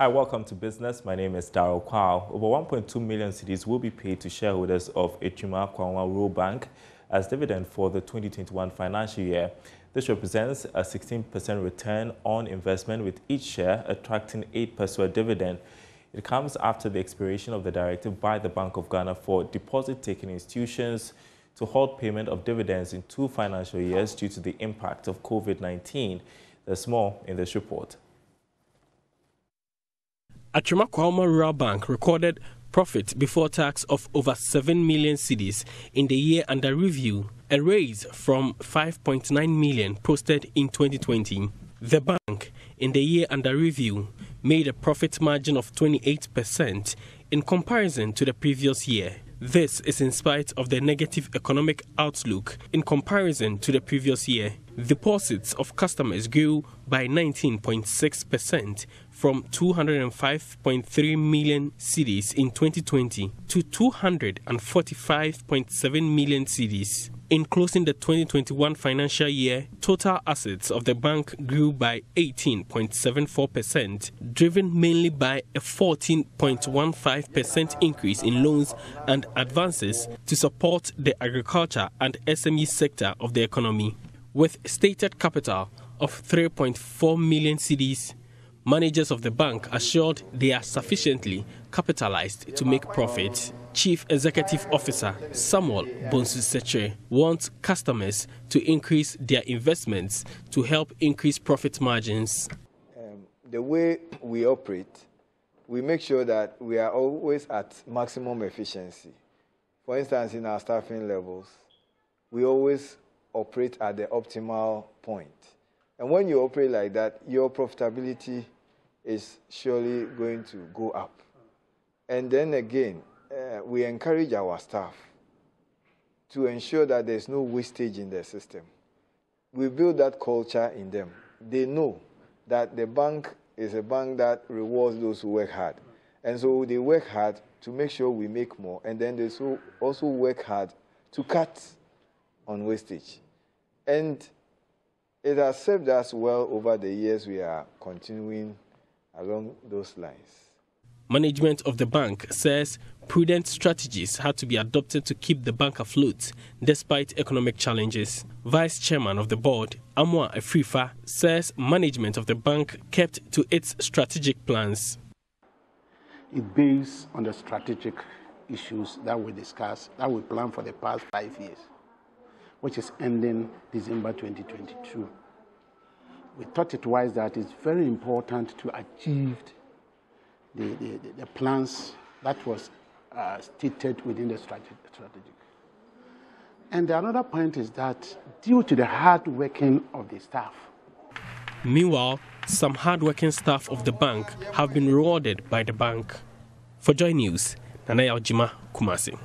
Hi, welcome to Business. My name is Daryl Kwao. Over 1.2 million cedis will be paid to shareholders of Atwima Kwanwoma Rural Bank as dividend for the 2021 financial year. This represents a 16% return on investment with each share attracting 8 per dividend. It comes after the expiration of the directive by the Bank of Ghana for deposit-taking institutions to halt payment of dividends in two financial years due to the impact of COVID-19. There's more in this report. Atwima Kwanwoma Rural Bank recorded profit before tax of over 7 million cedis in the year under review, a raise from 5.9 million posted in 2020. The bank, in the year under review, made a profit margin of 28% in comparison to the previous year. This is in spite of the negative economic outlook in comparison to the previous year. Deposits of customers grew by 19.6% from 205.3 million cedis in 2020 to 245.7 million cedis. In closing the 2021 financial year, total assets of the bank grew by 18.74%, driven mainly by a 14.15% increase in loans and advances to support the agriculture and SME sector of the economy. With stated capital of 3.4 million cedis, managers of the bank assured they are sufficiently capitalized to make profit. Chief Executive Officer Samuel Bonsu wants customers to increase their investments to help increase profit margins. Um, the way we operate, we make sure that we are always at maximum efficiency. For instance, in our staffing levels, we always operate at the optimal point. And when you operate like that, your profitability is surely going to go up. And then again, uh, we encourage our staff to ensure that there's no wastage in the system. We build that culture in them. They know that the bank is a bank that rewards those who work hard. And so they work hard to make sure we make more. And then they also work hard to cut on wastage. And it has served us well over the years we are continuing along those lines. Management of the bank says prudent strategies had to be adopted to keep the bank afloat despite economic challenges. Vice Chairman of the board, Amwa Afrifa, says management of the bank kept to its strategic plans. It based on the strategic issues that we discussed, that we planned for the past five years, which is ending December 2022. We thought it wise that it's very important to achieve the, the, the plans that was uh, stated within the strategy. And the another point is that due to the hard working of the staff. Meanwhile, some hard-working staff of the bank have been rewarded by the bank. For Joy News, Nana Ejima Kumasi.